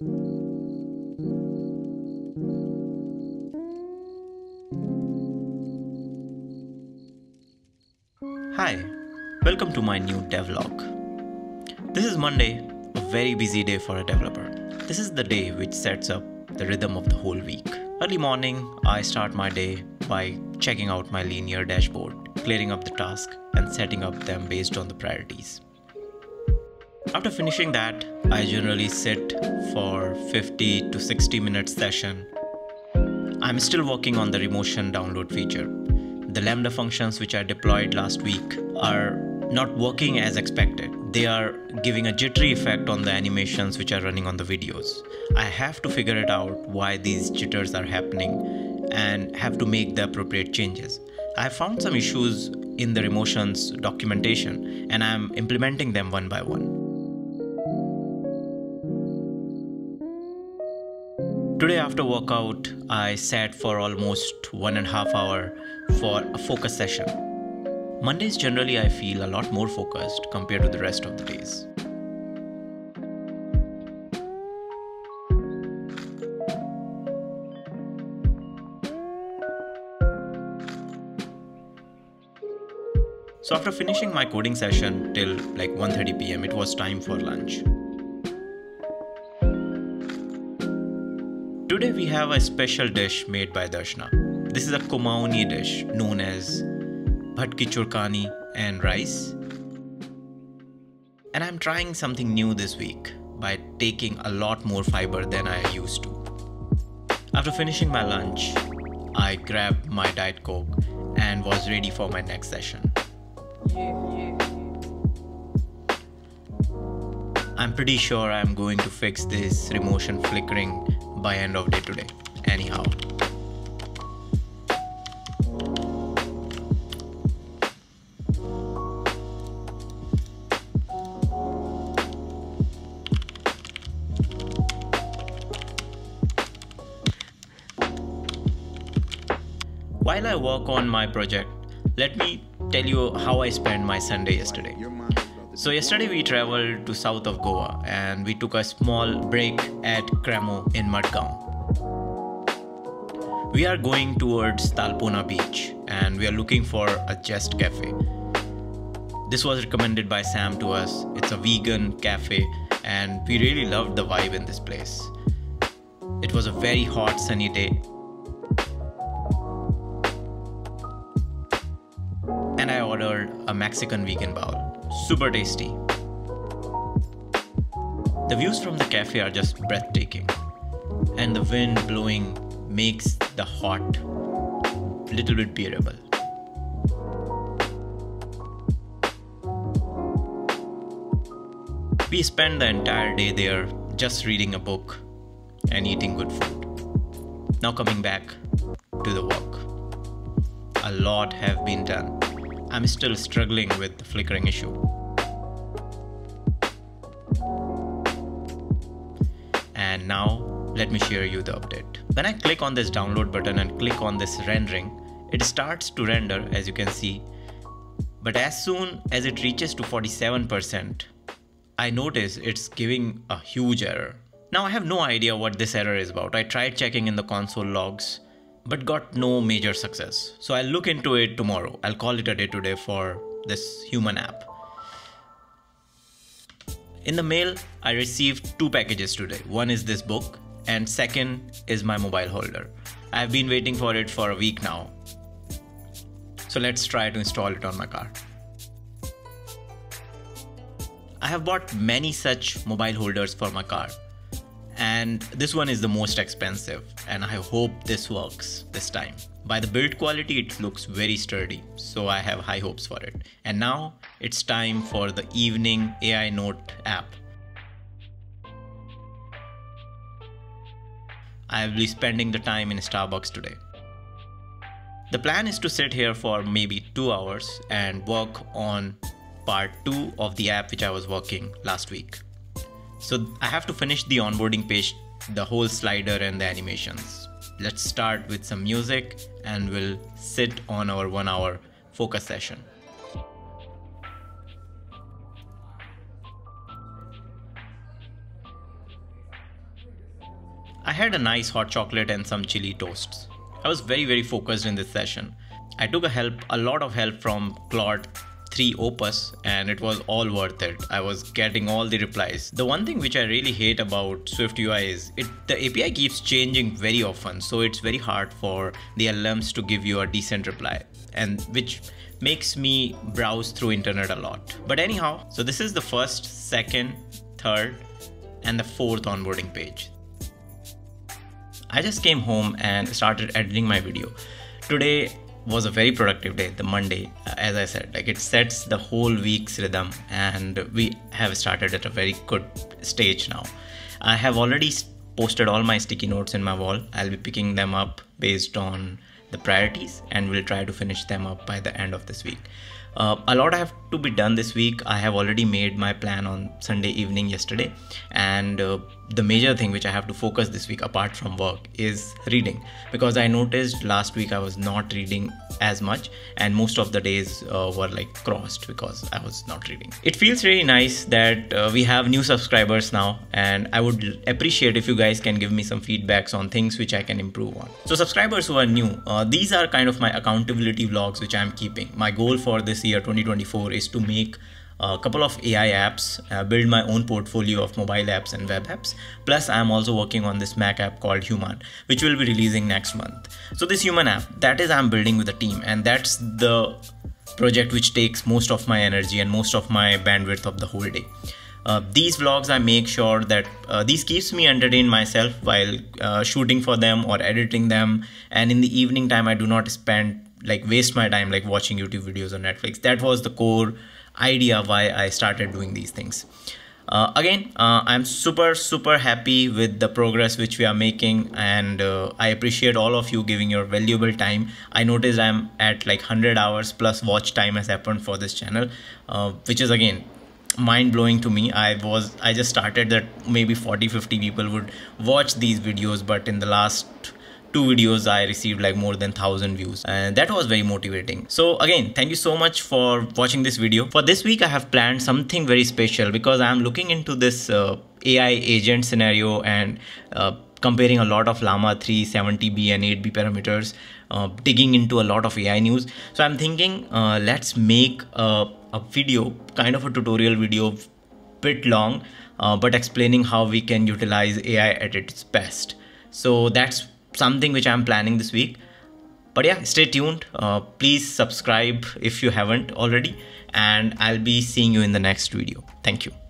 Hi, welcome to my new devlog. This is Monday, a very busy day for a developer. This is the day which sets up the rhythm of the whole week. Early morning, I start my day by checking out my linear dashboard, clearing up the task, and setting up them based on the priorities. After finishing that, I generally sit for 50 to 60 minute session. I'm still working on the Remotion download feature the Lambda functions which I deployed last week are not working as expected. They are giving a jittery effect on the animations which are running on the videos. I have to figure it out why these jitters are happening and have to make the appropriate changes. I found some issues in the Remotions documentation and I'm implementing them one by one. Today after workout, I sat for almost one and a half hour for a focus session. Mondays generally I feel a lot more focused compared to the rest of the days. So after finishing my coding session till like 1:30 pm, it was time for lunch. Today we have a special dish made by Darshna. This is a Kumaoni dish known as bhatki churkani and rice. And I'm trying something new this week by taking a lot more fiber than I used to. After finishing my lunch, I grabbed my Diet Coke and was ready for my next session. I'm pretty sure I'm going to fix this Remotion flickering by end of day today. Anyhow. While I work on my project, let me tell you how I spent my Sunday yesterday. So yesterday we traveled to south of Goa and we took a small break at Cramo in Madgaon. We are going towards Talpona beach and we are looking for a Jest cafe. This was recommended by Sam to us. It's a vegan cafe and we really loved the vibe in this place. It was a very hot sunny day and I ordered a Mexican vegan bowl super tasty. The views from the cafe are just breathtaking, and the wind blowing makes the hot little bit bearable. We spent the entire day there just reading a book and eating good food. Now coming back to the work. A lot have been done I'm still struggling with the flickering issue. And now let me share you the update. When I click on this download button and click on this rendering, it starts to render as you can see. But as soon as it reaches to 47%, I notice it's giving a huge error. Now I have no idea what this error is about. I tried checking in the console logs but got no major success. So I'll look into it tomorrow. I'll call it a day today for this human app. In the mail, I received two packages today. One is this book, and second is my mobile holder. I've been waiting for it for a week now. So let's try to install it on my car. I have bought many such mobile holders for my car and this one is the most expensive and I hope this works this time. By the build quality it looks very sturdy so I have high hopes for it. And now it's time for the evening AI Note app. I will be spending the time in Starbucks today. The plan is to sit here for maybe 2 hours and work on part 2 of the app which I was working last week. So I have to finish the onboarding page, the whole slider and the animations. Let's start with some music and we'll sit on our one hour focus session. I had a nice hot chocolate and some chili toasts. I was very very focused in this session. I took a help, a lot of help from Claude 3 Opus and it was all worth it. I was getting all the replies. The one thing which I really hate about Swift UI is it the API keeps changing very often so it's very hard for the LLMs to give you a decent reply and which makes me browse through internet a lot. But anyhow, so this is the first, second, third and the fourth onboarding page. I just came home and started editing my video. Today was a very productive day, the Monday, as I said. Like it sets the whole week's rhythm, and we have started at a very good stage now. I have already posted all my sticky notes in my wall. I'll be picking them up based on the priorities, and we'll try to finish them up by the end of this week. Uh, a lot have to be done this week. I have already made my plan on Sunday evening yesterday, and uh, the major thing which I have to focus this week apart from work is reading because I noticed last week I was not reading as much and most of the days uh, were like crossed because I was not reading. It feels really nice that uh, we have new subscribers now and I would appreciate if you guys can give me some feedbacks on things which I can improve on. So subscribers who are new, uh, these are kind of my accountability vlogs which I'm keeping. My goal for this year 2024 is to make a couple of AI apps, uh, build my own portfolio of mobile apps and web apps. Plus, I'm also working on this Mac app called Human, which will be releasing next month. So this Human app, that is I'm building with a team, and that's the project which takes most of my energy and most of my bandwidth of the whole day. Uh, these vlogs I make sure that uh, these keeps me entertained myself while uh, shooting for them or editing them and in the evening time I do not spend like waste my time like watching YouTube videos on Netflix that was the core idea why I started doing these things. Uh, again, uh, I'm super, super happy with the progress which we are making, and uh, I appreciate all of you giving your valuable time. I noticed I'm at like 100 hours plus watch time has happened for this channel, uh, which is again mind blowing to me. I was I just started that maybe 40 50 people would watch these videos, but in the last two videos I received like more than thousand views and that was very motivating. So again, thank you so much for watching this video. For this week, I have planned something very special because I'm looking into this uh, AI agent scenario and uh, comparing a lot of Llama 3, 70B and 8B parameters, uh, digging into a lot of AI news. So I'm thinking uh, let's make a, a, video, kind of a tutorial video, bit long, uh, but explaining how we can utilize AI at its best. So that's something which I'm planning this week. But yeah, stay tuned. Uh, please subscribe if you haven't already, and I'll be seeing you in the next video. Thank you.